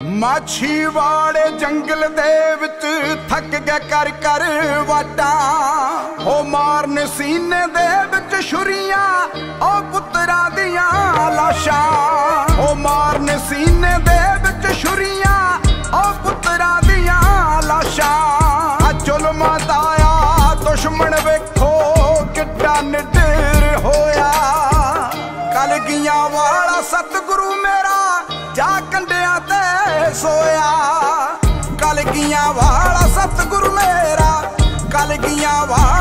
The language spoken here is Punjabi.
ਮਾਛੀ ਵਾਲੇ ਜੰਗਲ ਦੇ ਵਿੱਚ ਥੱਕ ਗਿਆ ਕਰ ਕਰ ਵਾਟਾਂ। ਹੋ ਮਾਰਨ ਸੀਨੇ ਦੇ ਵਿੱਚ ਛੁਰੀਆਂ, ਉਹ ਪੁੱਤਰਾਂ ਦੀਆਂ ਲਾਸ਼ਾਂ। ਹੋ ਮਾਰਨ ਸੀਨੇ ਦੇ ਵਿੱਚ ਛੁਰੀਆਂ, ਉਹ ਪੁੱਤਰਾਂ ਦੀਆਂ ਲਾਸ਼ਾਂ। ਆ ਜ਼ੁਲਮਾਂ ਦਾ ਆ, ਦੁਸ਼ਮਣ ਵੇਖੋ ਕਿੱਡਾ ਨਿਡਰ ਹੋਇਆ। ਕਲਗੀਆਂ ਵਾਲਾ ਸਤਿਗੁਰੂ ਮੇਰਾ, ਜਾ ਕੰਡਿਆਂ ਸੋਇਆ। ਕਲਗੀਆਂ ਵਾਲਾ ਸਤਿਗੁਰੂ ਮੇਰਾ। ਕਲਗੀਆਂ ਵਾਲਾ